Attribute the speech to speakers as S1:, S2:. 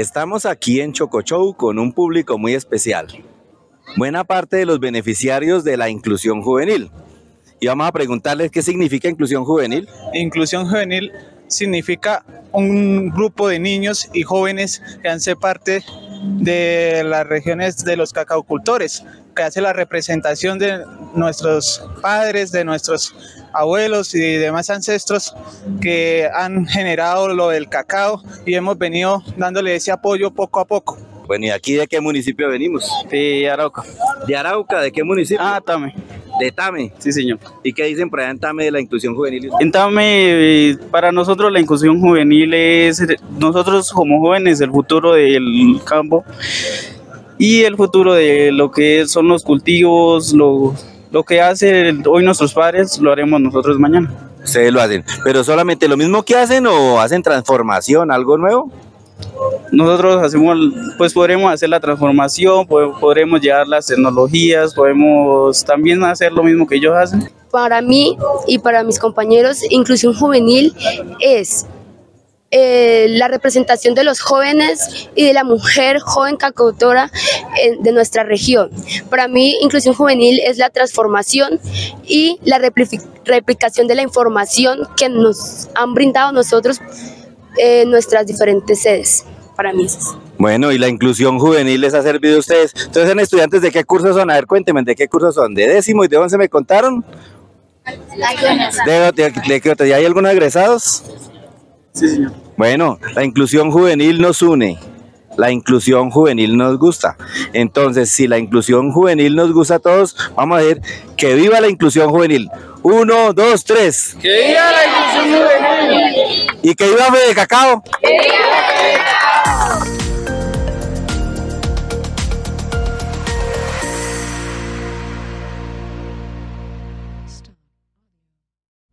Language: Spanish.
S1: Estamos aquí en Chocochow con un público muy especial. Buena parte de los beneficiarios de la inclusión juvenil. Y vamos a preguntarles qué significa inclusión juvenil.
S2: Inclusión juvenil significa un grupo de niños y jóvenes que hacen parte de las regiones de los cacaocultores, que hace la representación de nuestros padres, de nuestros abuelos y demás ancestros que han generado lo del cacao y hemos venido dándole ese apoyo poco a poco.
S1: Bueno, ¿y aquí de qué municipio venimos?
S2: De Arauca.
S1: ¿De Arauca? ¿De qué municipio?
S2: Ah, Tame.
S1: ¿De Tame?
S2: Sí, señor.
S1: ¿Y qué dicen por allá en Tame de la inclusión juvenil?
S2: En Tame, para nosotros la inclusión juvenil es, nosotros como jóvenes, el futuro del campo y el futuro de lo que son los cultivos, lo, lo que hacen hoy nuestros padres, lo haremos nosotros mañana.
S1: Ustedes lo hacen, pero solamente lo mismo que hacen o hacen transformación, algo nuevo?
S2: Nosotros hacemos, pues podremos hacer la transformación, podremos llevar las tecnologías, podemos también hacer lo mismo que ellos hacen.
S3: Para mí y para mis compañeros, inclusión juvenil es eh, la representación de los jóvenes y de la mujer joven cacautora de nuestra región. Para mí, inclusión juvenil es la transformación y la replicación de la información que nos han brindado nosotros en nuestras diferentes sedes. Para mí
S1: Bueno, y la inclusión juvenil les ha servido a ustedes. Entonces, ¿son estudiantes de qué curso son? A ver, cuéntenme, ¿de qué curso son? ¿De décimo y de once me contaron? ¿De, de, de, hay algunos egresados?
S2: Sí, señor.
S1: Bueno, la inclusión juvenil nos une. La inclusión juvenil nos gusta. Entonces, si la inclusión juvenil nos gusta a todos, vamos a ver que viva la inclusión juvenil. Uno, dos, tres.
S2: ¡Que viva la inclusión juvenil!
S1: ¿Y que viva de Cacao?
S3: ¡Que viva de Cacao!